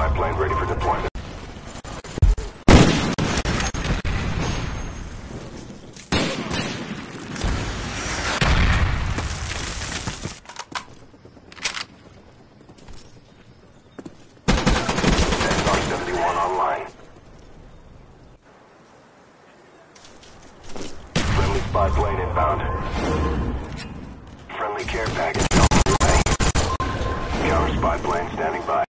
5 plane ready for deployment. Friendly care package on the way. Counter spy plane standing by.